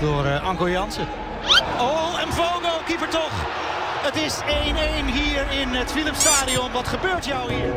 door eh, Anko Jansen. Oh, en Vogel, keeper toch. Het is 1-1 hier in het Philipsstadion. Wat gebeurt jou hier?